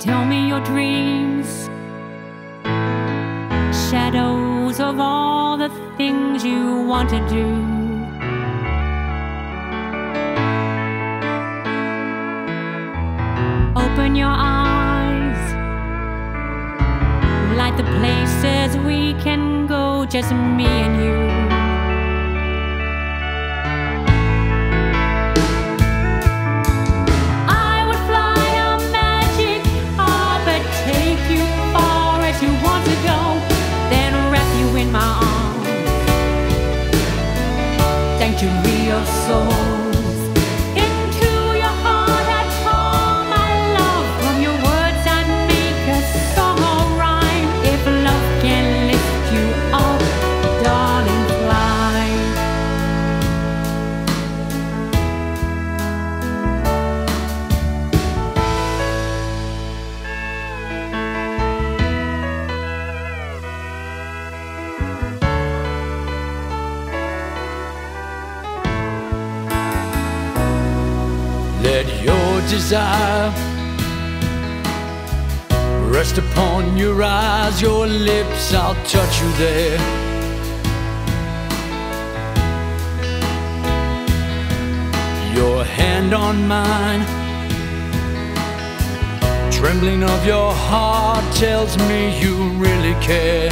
Tell me your dreams, shadows of all the things you want to do. Open your eyes, light the places we can go, just me and you. region be your soul. Let your desire rest upon your eyes, your lips, I'll touch you there. Your hand on mine, trembling of your heart tells me you really care.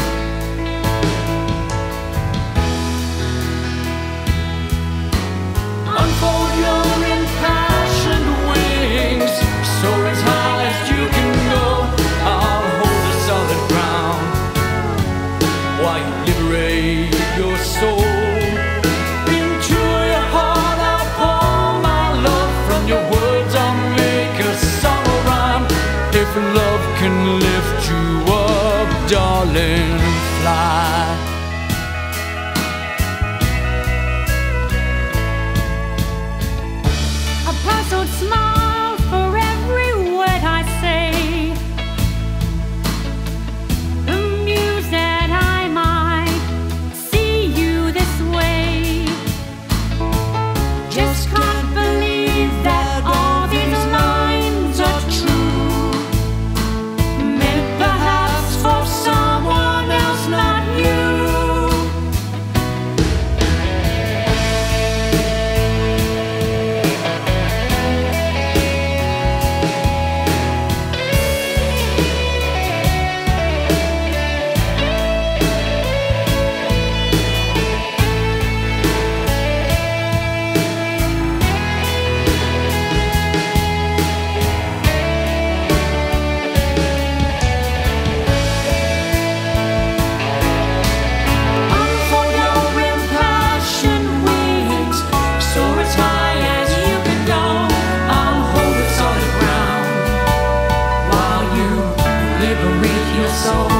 betray your soul. corazón.